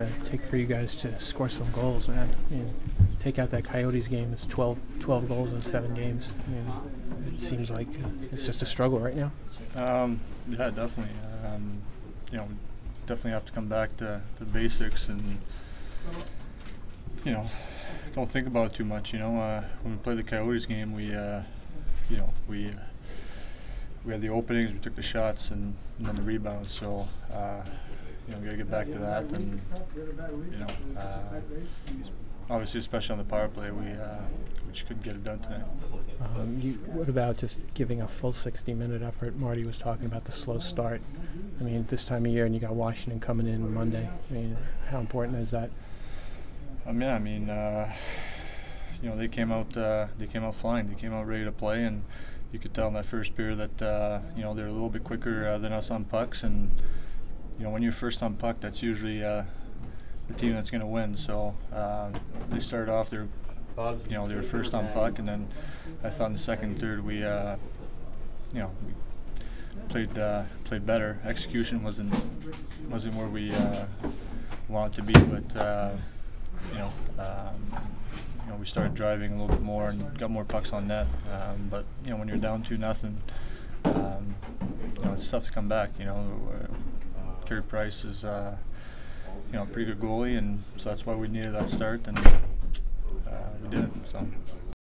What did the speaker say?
uh, take for you guys to score some goals, man. I mean, take out that Coyotes game. It's 12, 12 goals in seven games. I mean, it seems like uh, it's just a struggle right now. Um, yeah, definitely. Um, you know, definitely have to come back to the basics and you know, don't think about it too much. You know, uh, when we played the Coyotes game, we uh, you know we we had the openings, we took the shots, and, and then the rebounds. So uh, you know, we gotta get back to that, and you know, uh, obviously, especially on the power play, we uh, we just couldn't get it done tonight. Um, you, what about just giving a full 60-minute effort? Marty was talking about the slow start. I mean, this time of year, and you got Washington coming in Monday. I mean, how important is that? Um, yeah, I mean, uh, you know, they came out uh, they came out flying. They came out ready to play, and you could tell in that first period that uh, you know they're a little bit quicker uh, than us on pucks. And you know, when you're first on puck, that's usually uh, the team that's going to win. So uh, they started off they're you know they were first on puck, and then I thought in the second third we uh, you know we played uh, played better. Execution wasn't wasn't where we uh, wanted to be, but uh, you know um, you know we started driving a little bit more and got more pucks on net. Um, but you know when you're down two nothing, um, you know it's tough to come back. You know Carey Price is uh, you know a pretty good goalie, and so that's why we needed that start, and uh, we did. So.